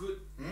good. Hmm?